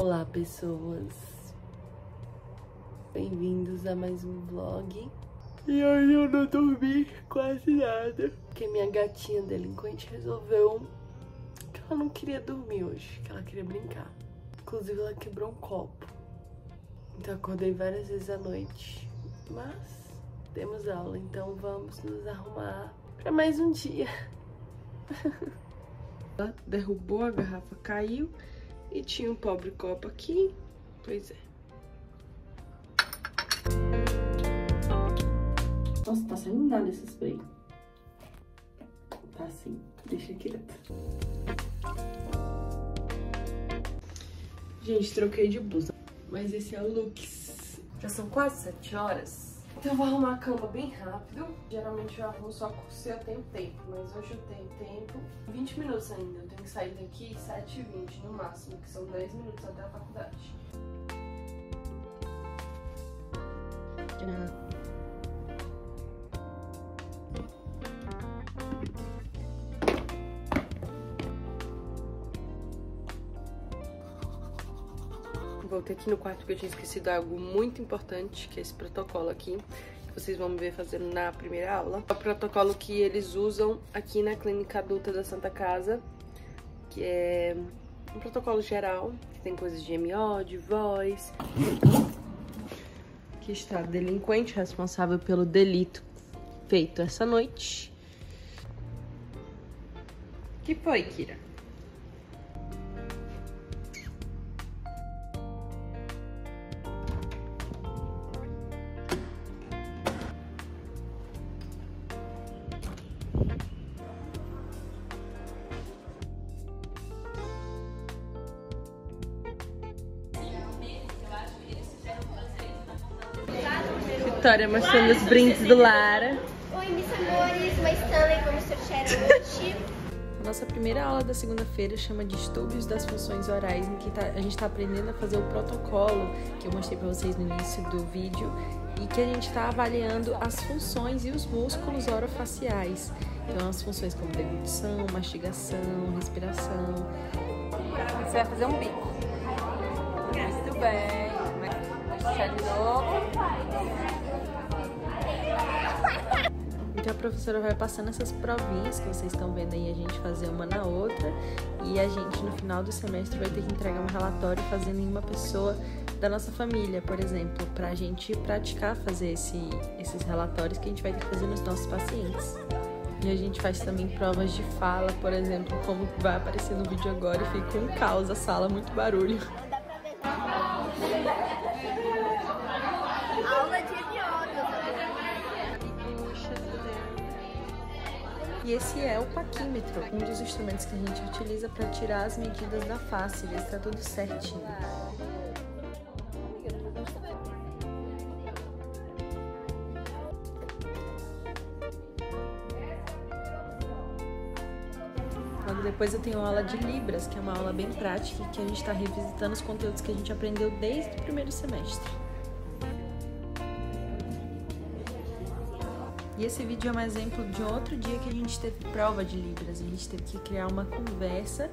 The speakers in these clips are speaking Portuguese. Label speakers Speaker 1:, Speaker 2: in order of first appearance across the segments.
Speaker 1: Olá, pessoas. Bem-vindos a mais um vlog. E hoje eu não dormi quase nada. Porque minha gatinha delinquente resolveu que ela não queria dormir hoje, que ela queria brincar. Inclusive, ela quebrou um copo. Então, acordei várias vezes à noite. Mas temos aula, então vamos nos arrumar para mais um dia. ela derrubou a garrafa, caiu e tinha um pobre copo aqui. Pois é. Nossa, tá saindo nada esse spray. Tá assim, deixa quieto. Gente, troquei de blusa. Mas esse é o looks. Já são quase 7 horas. Então eu vou arrumar a cama bem rápido. Geralmente eu arrumo só se eu tenho tempo. Mas hoje eu tenho tempo. 20 minutos ainda. Eu tenho que sair daqui 7h20 no máximo, que são 10 minutos até a faculdade. Voltei aqui no quarto porque eu tinha esquecido algo muito importante, que é esse protocolo aqui. Que vocês vão me ver fazendo na primeira aula. É o protocolo que eles usam aqui na clínica adulta da Santa Casa, que é um protocolo geral, que tem coisas de MO, de voz. Aqui está delinquente responsável pelo delito feito essa noite. que foi, Kira? Vitória mostrando os brindes do Lara.
Speaker 2: Oi, Miss Amores, uma Stanley, vamos sortear hoje.
Speaker 1: Nossa primeira aula da segunda-feira chama Distúrbios das Funções Orais, em que tá, a gente está aprendendo a fazer o protocolo que eu mostrei para vocês no início do vídeo e que a gente está avaliando as funções e os músculos orofaciais. Então, as funções como deglutição, mastigação, respiração. Você vai fazer um bico. Muito bem. Puxar de novo. A professora vai passando essas provinhas que vocês estão vendo aí a gente fazer uma na outra e a gente no final do semestre vai ter que entregar um relatório fazendo em uma pessoa da nossa família, por exemplo, para a gente praticar fazer esse, esses relatórios que a gente vai ter que fazer nos nossos pacientes. E a gente faz também provas de fala, por exemplo, como vai aparecer no vídeo agora e fica um caos a sala, muito barulho. Esse é o paquímetro, um dos instrumentos que a gente utiliza para tirar as medidas da face, ver se está tudo certinho. Depois eu tenho aula de Libras, que é uma aula bem prática, que a gente está revisitando os conteúdos que a gente aprendeu desde o primeiro semestre. E esse vídeo é um exemplo de outro dia que a gente teve prova de Libras. A gente teve que criar uma conversa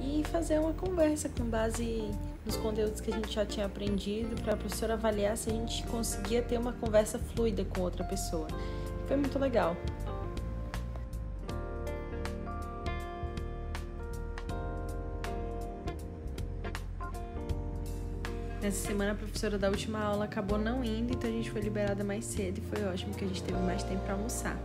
Speaker 1: e fazer uma conversa com base nos conteúdos que a gente já tinha aprendido para a professora avaliar se a gente conseguia ter uma conversa fluida com outra pessoa. Foi muito legal. Nessa semana a professora da última aula acabou não indo, então a gente foi liberada mais cedo e foi ótimo que a gente teve mais tempo para almoçar.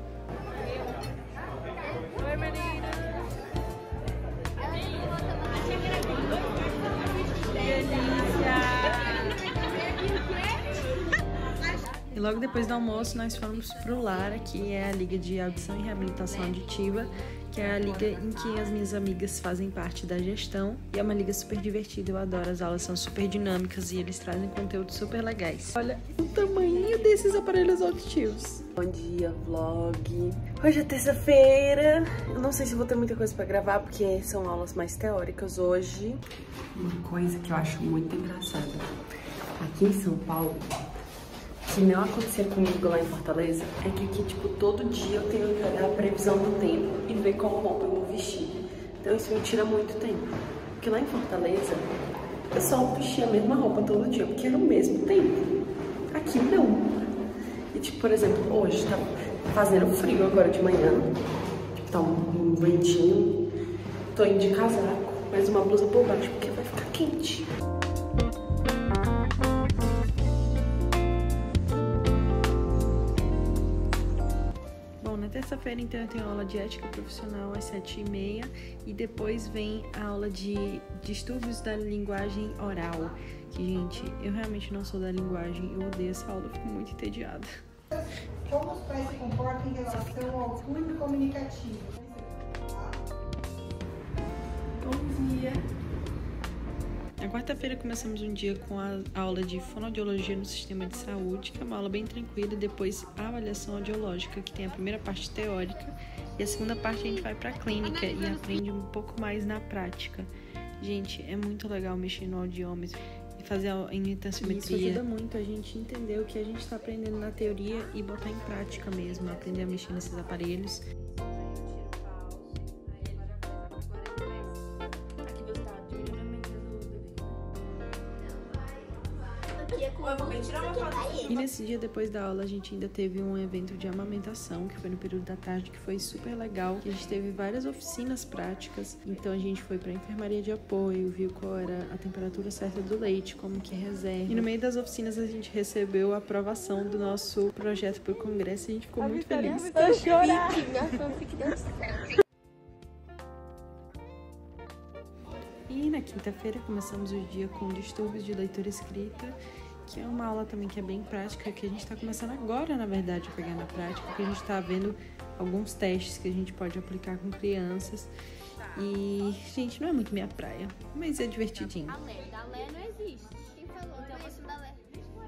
Speaker 1: Logo depois do almoço nós fomos pro Lara, que é a Liga de Audição e Reabilitação Auditiva, que é a liga em que as minhas amigas fazem parte da gestão. E é uma liga super divertida, eu adoro. As aulas são super dinâmicas e eles trazem conteúdos super legais. Olha o tamanho desses aparelhos auditivos. Bom dia, vlog. Hoje é terça-feira. Eu não sei se vou ter muita coisa pra gravar, porque são aulas mais teóricas hoje. Uma coisa que eu acho muito engraçada. Aqui em São Paulo, que não acontecia comigo lá em Fortaleza é que aqui, tipo, todo dia eu tenho que olhar a previsão do tempo e ver qual roupa eu vou vestir. Então isso me tira muito tempo. Porque lá em Fortaleza, eu só vestia a mesma roupa todo dia, porque era o mesmo tempo. Aqui não. E tipo, por exemplo, hoje tá fazendo frio agora de manhã. Tipo, tá um ventinho. Tô indo de casaco, mais uma blusa por baixo, porque vai ficar quente. Terça-feira, então, eu tenho aula de ética profissional às 7h30 e depois vem a aula de distúrbios da linguagem oral. Que, gente, eu realmente não sou da linguagem, eu odeio essa aula, fico muito entediada.
Speaker 3: Como os pais se comportam em relação ao cunho comunicativo?
Speaker 1: Bom dia! Na quarta-feira começamos um dia com a aula de fonoaudiologia no sistema de saúde, que é uma aula bem tranquila, e depois a avaliação audiológica, que tem a primeira parte teórica, e a segunda parte a gente vai para a clínica e aprende um pouco mais na prática. Gente, é muito legal mexer no audiômetro e fazer a intensimetria. Isso ajuda muito a gente entender o que a gente está aprendendo na teoria e botar em prática mesmo, aprender a mexer nesses aparelhos. E nesse dia depois da aula a gente ainda teve um evento de amamentação, que foi no período da tarde, que foi super legal. A gente teve várias oficinas práticas. Então a gente foi para enfermaria de apoio, viu qual era a temperatura certa do leite, como que reserva. E no meio das oficinas a gente recebeu a aprovação do nosso projeto para o congresso e a gente ficou a muito feliz.
Speaker 2: Eu chorar. fanfic deu certo.
Speaker 1: E na quinta-feira começamos o dia com distúrbios de leitura escrita que é uma aula também que é bem prática, que a gente está começando agora, na verdade, a pegar na prática, porque a gente está vendo alguns testes que a gente pode aplicar com crianças. E, gente, não é muito minha praia, mas é divertidinho.
Speaker 2: Dalé, Dalé não existe. Quem falou? Então, conheço o Dalé.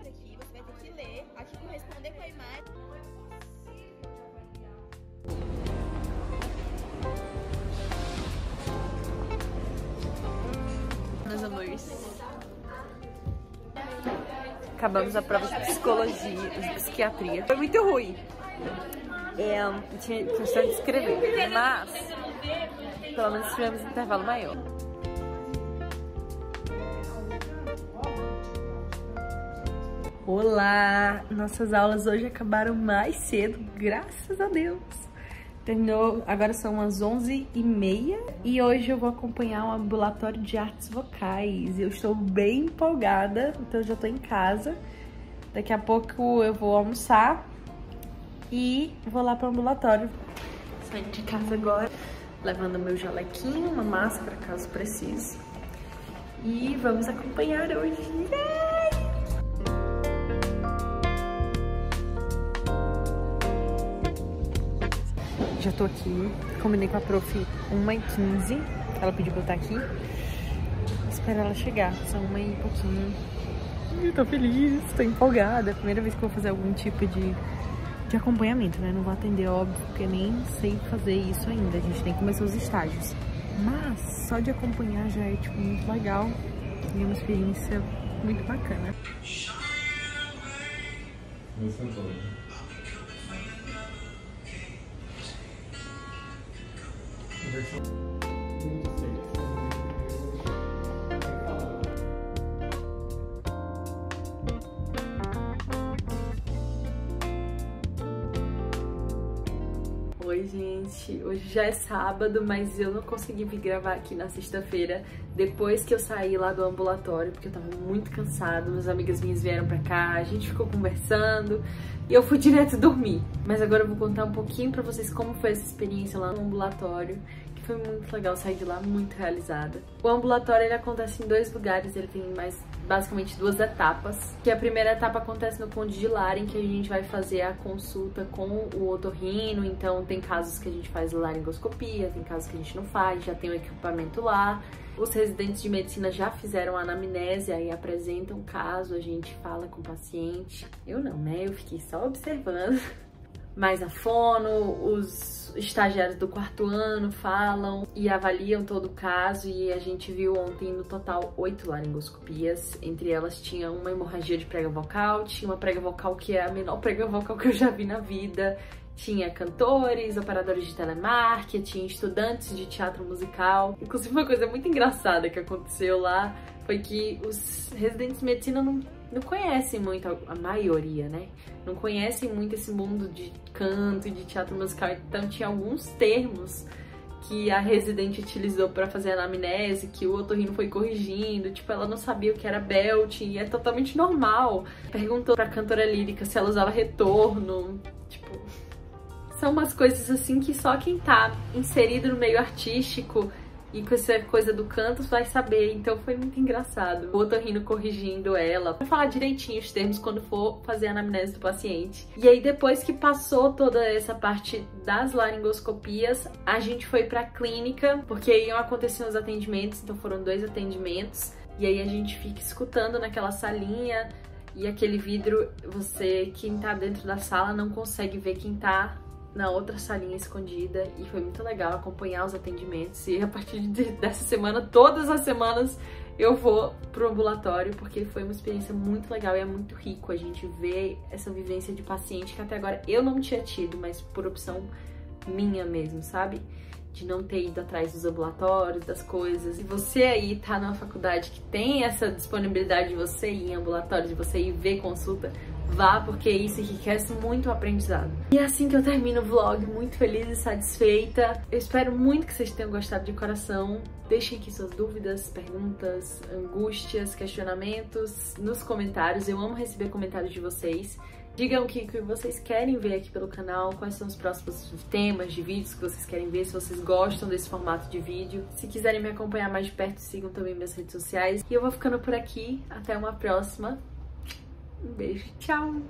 Speaker 2: Aqui, você vai ter que ler, aqui corresponder com a imagem.
Speaker 1: Meus amores acabamos a prova de psicologia, de psiquiatria. Foi muito ruim. É, tinha questão de escrever, mas pelo menos tivemos um intervalo maior. Olá! Nossas aulas hoje acabaram mais cedo, graças a Deus. Terminou, agora são as 11h30 e hoje eu vou acompanhar um ambulatório de artes vocais. Eu estou bem empolgada, então já estou em casa. Daqui a pouco eu vou almoçar e vou lá para o ambulatório. Saindo de casa agora, levando meu jalequinho, uma máscara caso precise. E vamos acompanhar hoje. Já tô aqui, combinei com a prof 1h15, ela pediu pra eu estar aqui. Espero ela chegar, são uma e pouquinho. Eu tô feliz, tô empolgada, é a primeira vez que eu vou fazer algum tipo de, de acompanhamento, né? Não vou atender, óbvio, porque nem sei fazer isso ainda, a gente tem que começar os estágios. Mas só de acompanhar já é, tipo, muito legal e é uma experiência muito bacana. commercial. Oi, gente. Hoje já é sábado, mas eu não consegui vir gravar aqui na sexta-feira depois que eu saí lá do ambulatório, porque eu tava muito cansada. Meus amigas minhas vieram pra cá, a gente ficou conversando e eu fui direto dormir. Mas agora eu vou contar um pouquinho pra vocês como foi essa experiência lá no ambulatório foi muito legal sair de lá muito realizada. O ambulatório ele acontece em dois lugares, ele tem mais basicamente duas etapas. Que a primeira etapa acontece no Lara, em que a gente vai fazer a consulta com o otorrino, então tem casos que a gente faz laringoscopia, tem casos que a gente não faz, já tem o equipamento lá. Os residentes de medicina já fizeram a anamnese, aí apresentam o caso, a gente fala com o paciente. Eu não, né? Eu fiquei só observando. mais a fono, os estagiários do quarto ano falam e avaliam todo o caso e a gente viu ontem no total oito laringoscopias, entre elas tinha uma hemorragia de prega vocal, tinha uma prega vocal que é a menor prega vocal que eu já vi na vida, tinha cantores, operadores de telemarketing, estudantes de teatro musical. Inclusive, uma coisa muito engraçada que aconteceu lá foi que os residentes de medicina não, não conhecem muito, a maioria, né? Não conhecem muito esse mundo de canto e de teatro musical, então tinha alguns termos que a residente utilizou para fazer a anamnese, que o otorrino foi corrigindo, tipo, ela não sabia o que era belt, e é totalmente normal. Perguntou pra cantora lírica se ela usava retorno, tipo... São umas coisas assim que só quem tá inserido no meio artístico e com essa coisa do canto vai saber, então foi muito engraçado. O otorrino corrigindo ela, pra falar direitinho os termos quando for fazer a anamnese do paciente. E aí depois que passou toda essa parte das laringoscopias, a gente foi pra clínica, porque aí acontecer os atendimentos, então foram dois atendimentos. E aí a gente fica escutando naquela salinha e aquele vidro, você, quem tá dentro da sala não consegue ver quem tá na outra salinha escondida e foi muito legal acompanhar os atendimentos. E a partir de, dessa semana, todas as semanas, eu vou pro ambulatório porque foi uma experiência muito legal e é muito rico a gente ver essa vivência de paciente que até agora eu não tinha tido, mas por opção minha mesmo, sabe? De não ter ido atrás dos ambulatórios, das coisas. E você aí tá numa faculdade que tem essa disponibilidade de você ir em ambulatório, de você ir ver consulta, vá, porque isso enriquece muito o aprendizado. E é assim que eu termino o vlog, muito feliz e satisfeita. Eu espero muito que vocês tenham gostado de coração. Deixem aqui suas dúvidas, perguntas, angústias, questionamentos nos comentários. Eu amo receber comentários de vocês. Digam o que, que vocês querem ver aqui pelo canal, quais são os próximos temas de vídeos que vocês querem ver, se vocês gostam desse formato de vídeo. Se quiserem me acompanhar mais de perto, sigam também minhas redes sociais. E eu vou ficando por aqui. Até uma próxima. Um beijo, tchau!